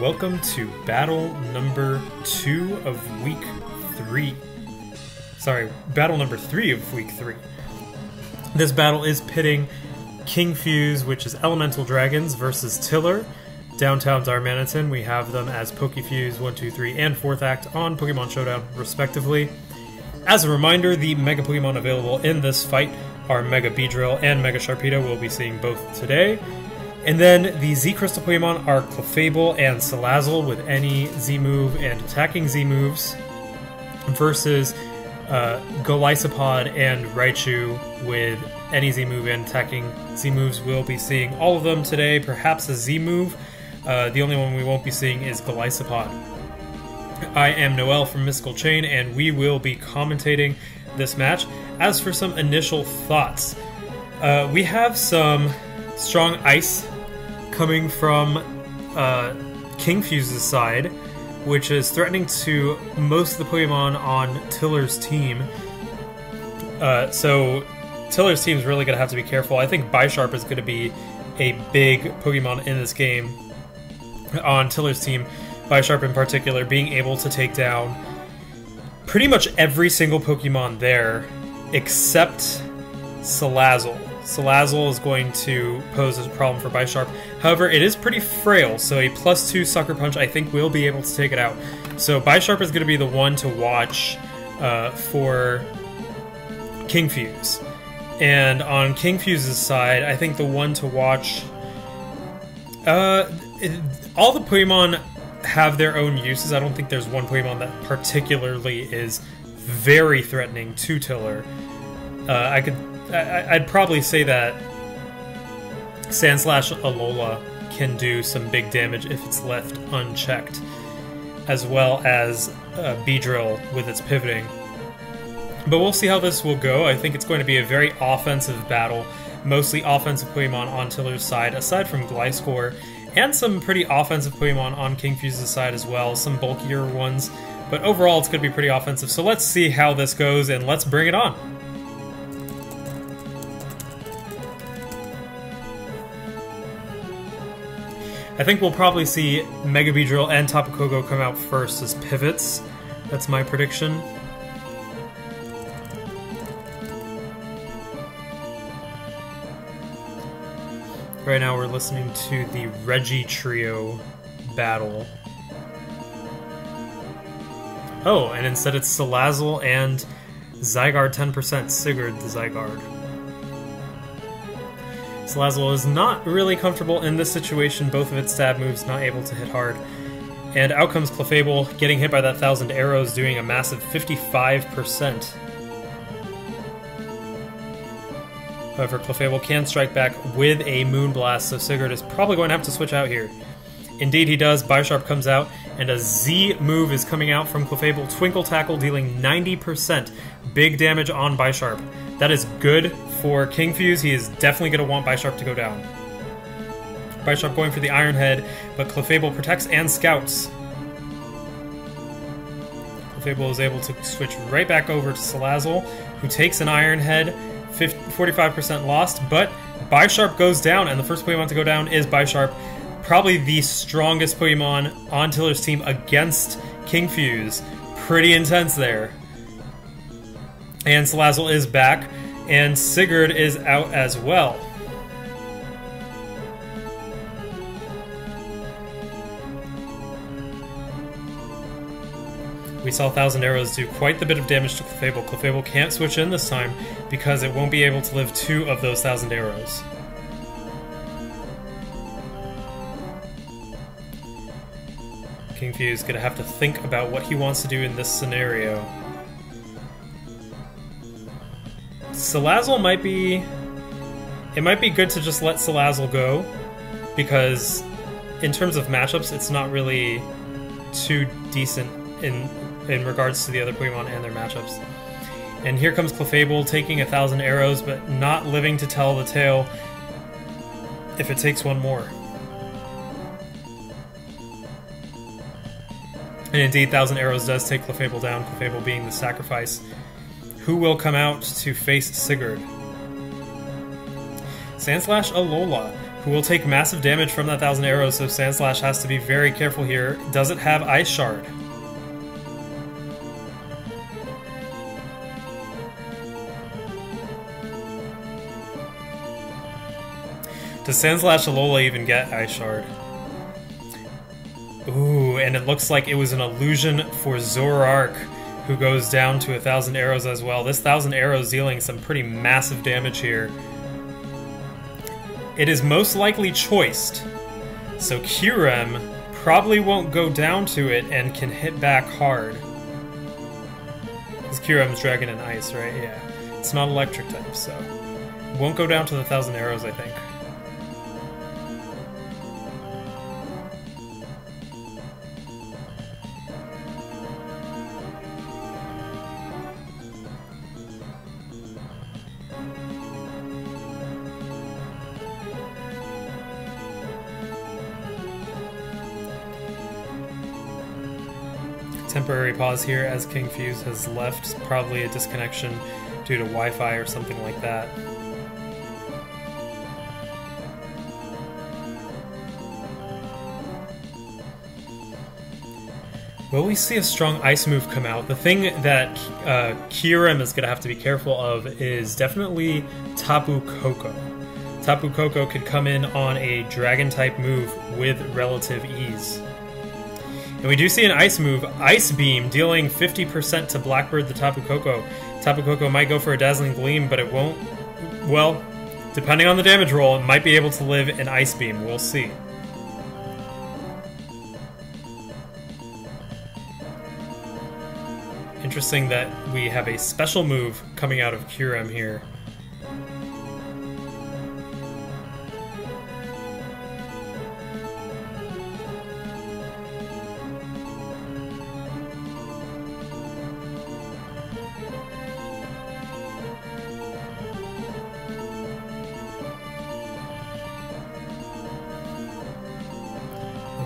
Welcome to battle number two of week three. Sorry, battle number three of week three. This battle is pitting King Fuse, which is Elemental Dragons, versus Tiller. Downtown Darmanitan, we have them as Pokefuse 1, 2, 3, and 4th Act on Pokemon Showdown, respectively. As a reminder, the Mega Pokemon available in this fight are Mega Beedrill and Mega Sharpedo. We'll be seeing both today. And then the Z Crystal Pokemon are Clefable and Salazzle with any Z move and attacking Z moves, versus uh, Golisopod and Raichu with any Z move and attacking Z moves. We'll be seeing all of them today, perhaps a Z move. Uh, the only one we won't be seeing is Golisopod. I am Noel from Mystical Chain, and we will be commentating this match. As for some initial thoughts, uh, we have some strong ice coming from uh, King Fuse's side, which is threatening to most of the Pokemon on Tiller's team. Uh, so Tiller's team is really going to have to be careful. I think Bisharp is going to be a big Pokemon in this game on Tiller's team. Bisharp in particular being able to take down pretty much every single Pokemon there except Salazzle. Salazzle is going to pose a problem for Bisharp. However, it is pretty frail, so a plus two Sucker Punch I think will be able to take it out. So Bisharp is going to be the one to watch uh, for King Fuse. And on King Fuse's side, I think the one to watch. Uh, it, all the Pokemon have their own uses. I don't think there's one Pokemon that particularly is very threatening to Tiller. Uh, I could, I, would probably say that Sandslash Alola can do some big damage if it's left unchecked, as well as uh, Beedrill with its pivoting. But we'll see how this will go. I think it's going to be a very offensive battle, mostly offensive Pokemon on Tiller's side, aside from Gliscor and some pretty offensive Pokemon on King Fuse's side as well, some bulkier ones. But overall, it's going to be pretty offensive. So let's see how this goes, and let's bring it on. I think we'll probably see Mega Beedrill and Tapu Koko come out first as pivots. That's my prediction. Right now we're listening to the Regi Trio battle. Oh, and instead it's Salazzle and Zygarde 10%, Sigurd the Zygarde. Salazzle is not really comfortable in this situation, both of its stab moves not able to hit hard. And out comes Clefable, getting hit by that thousand arrows, doing a massive 55%. However, Clefable can strike back with a Moonblast, so Sigurd is probably going to have to switch out here. Indeed, he does. Bisharp comes out, and a Z move is coming out from Clefable. Twinkle Tackle dealing 90% big damage on Bisharp. That is good for King Fuse. He is definitely going to want Bisharp to go down. Bisharp going for the Iron Head, but Clefable protects and scouts. Clefable is able to switch right back over to Salazzle, who takes an Iron Head 45% lost, but Bisharp goes down, and the first Pokemon to go down is Bisharp. Probably the strongest Pokemon on Tiller's team against King Fuse. Pretty intense there. And Salazzle is back, and Sigurd is out as well. We saw Thousand Arrows do quite the bit of damage to Clefable. Clefable can't switch in this time because it won't be able to live two of those Thousand Arrows. King Fuse gonna have to think about what he wants to do in this scenario. Salazzle might be... It might be good to just let Salazzle go, because in terms of matchups, it's not really too decent in in regards to the other Pokemon and their matchups. And here comes Clefable taking a thousand arrows, but not living to tell the tale if it takes one more. And indeed, Thousand Arrows does take Clefable down, Clefable being the sacrifice. Who will come out to face Sigurd? Sandslash Alola who will take massive damage from that thousand arrows, so Sandslash has to be very careful here. Does it have Ice Shard? Does Sandslash Alola even get Ice Shard? Ooh, and it looks like it was an illusion for Zoroark, who goes down to a thousand arrows as well. This thousand arrows dealing some pretty massive damage here. It is most likely choiced, so Kyurem probably won't go down to it and can hit back hard. Because Kyurem's Dragon and Ice, right? Yeah. It's not electric type, so... Won't go down to the thousand arrows, I think. Temporary pause here as King Fuse has left, probably a disconnection due to Wi-Fi or something like that. Will we see a strong ice move come out? The thing that uh, Kyurem is going to have to be careful of is definitely Tapu Koko. Tapu Koko could come in on a dragon type move with relative ease. And we do see an ice move, Ice Beam, dealing 50% to Blackbird the Tapu Koko. Tapu Koko might go for a Dazzling Gleam, but it won't. Well, depending on the damage roll, it might be able to live an Ice Beam. We'll see. Interesting that we have a special move coming out of Kyurem here.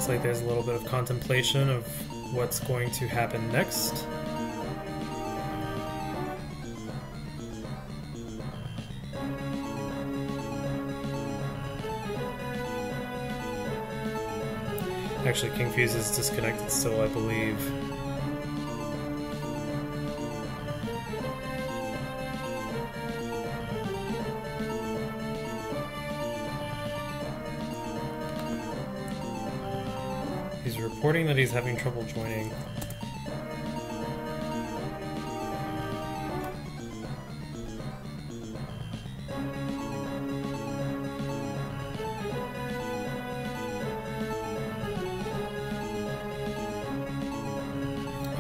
Looks like there's a little bit of contemplation of what's going to happen next. Actually, King Fuse is disconnected still, I believe. He's reporting that he's having trouble joining.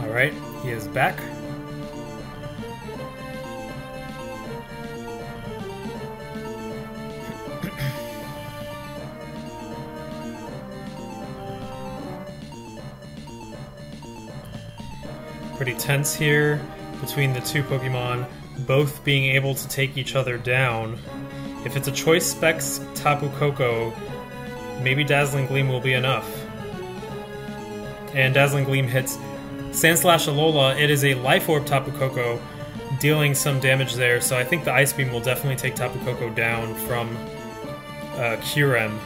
Alright, he is back. Pretty tense here between the two Pokemon, both being able to take each other down. If it's a choice specs Tapu Koko, maybe Dazzling Gleam will be enough. And Dazzling Gleam hits Sandslash Alola. It is a Life Orb Tapu Koko, dealing some damage there, so I think the Ice Beam will definitely take Tapu Koko down from uh, Kyurem.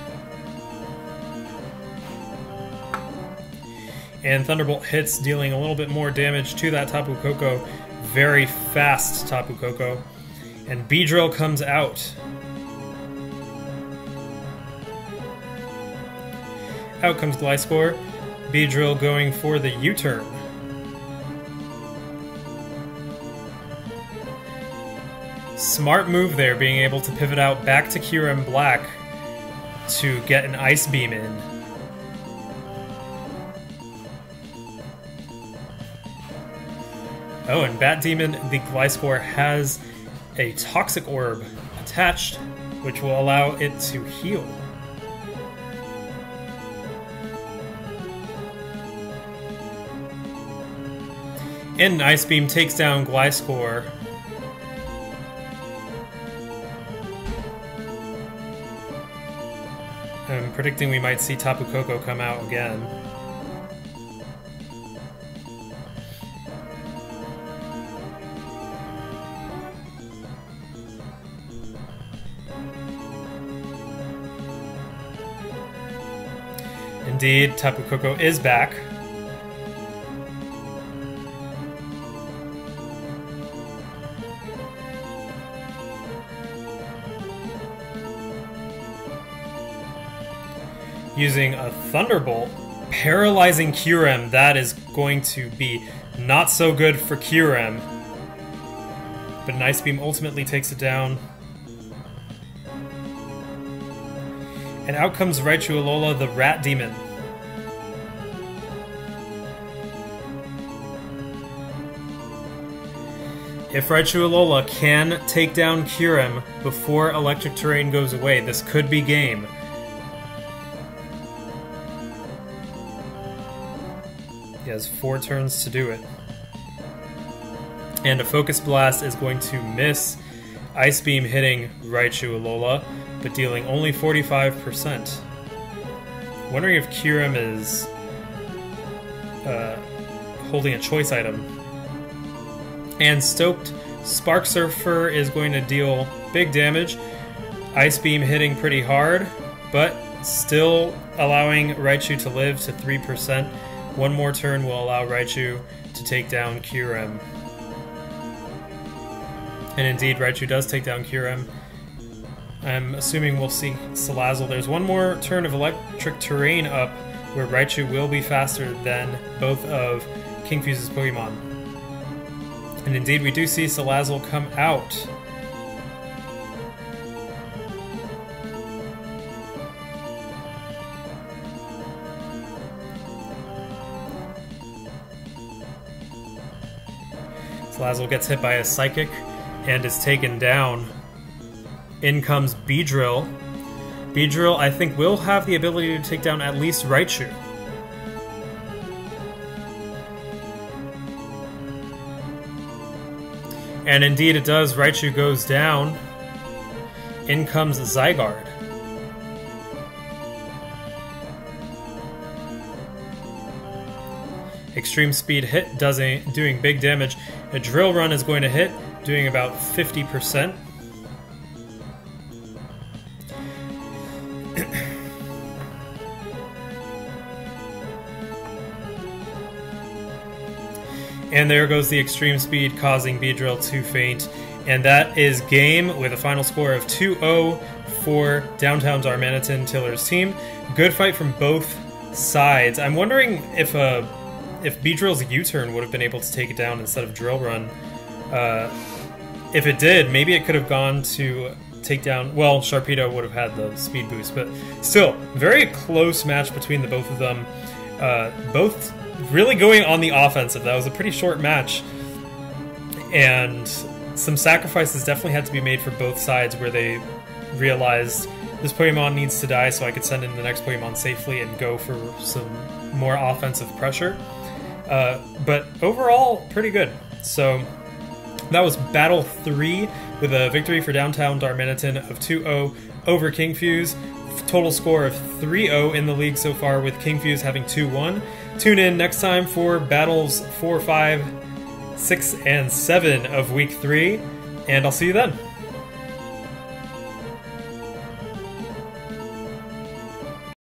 And Thunderbolt hits, dealing a little bit more damage to that Tapu Koko. Very fast Tapu Koko. And Beedrill comes out. Out comes Gliscor. Beedrill going for the U-turn. Smart move there, being able to pivot out back to Kyurem Black to get an Ice Beam in. Oh, and Bat Demon, the Gliscor has a Toxic Orb attached, which will allow it to heal. And Ice Beam takes down Gliscor. I'm predicting we might see Tapu Koko come out again. Indeed, Tapu Koko is back. Using a Thunderbolt, paralyzing Kyurem, that is going to be not so good for Kyurem. But Ice Beam ultimately takes it down. And out comes Raichu Alola, the Rat Demon. If Raichu Alola can take down Kyurem before Electric Terrain goes away, this could be game. He has four turns to do it. And a Focus Blast is going to miss Ice Beam hitting Raichu Alola, but dealing only 45%. Wondering if Kyurem is uh, holding a choice item. And Stoked Sparksurfer is going to deal big damage. Ice Beam hitting pretty hard, but still allowing Raichu to live to 3%. One more turn will allow Raichu to take down Kyurem. And indeed, Raichu does take down Kyurem. I'm assuming we'll see Salazzle. There's one more turn of Electric Terrain up where Raichu will be faster than both of King Fuse's Pokemon. And indeed, we do see Salazzle come out. Salazzle gets hit by a Psychic and is taken down. In comes Beedrill. Beedrill, I think, will have the ability to take down at least Raichu. And indeed it does. Raichu goes down. In comes Zygarde. Extreme Speed hit does a, doing big damage. A Drill Run is going to hit, doing about 50%. and there goes the extreme speed, causing Beedrill to faint. And that is game with a final score of 2 0 for Downtown Darmanitan Tiller's team. Good fight from both sides. I'm wondering if uh, if Beedrill's U-turn would have been able to take it down instead of Drill Run. Uh, if it did, maybe it could have gone to take down. Well, Sharpedo would have had the speed boost, but still, very close match between the both of them. Uh, both really going on the offensive. That was a pretty short match, and some sacrifices definitely had to be made for both sides, where they realized this Pokemon needs to die so I could send in the next Pokemon safely and go for some more offensive pressure. Uh, but overall, pretty good. So that was Battle 3 with a victory for Downtown Darmanitan of 2 0 over King Fuse. Total score of 3 0 in the league so far, with King Fuse having 2 1. Tune in next time for battles 4, 5, 6, and 7 of week 3, and I'll see you then.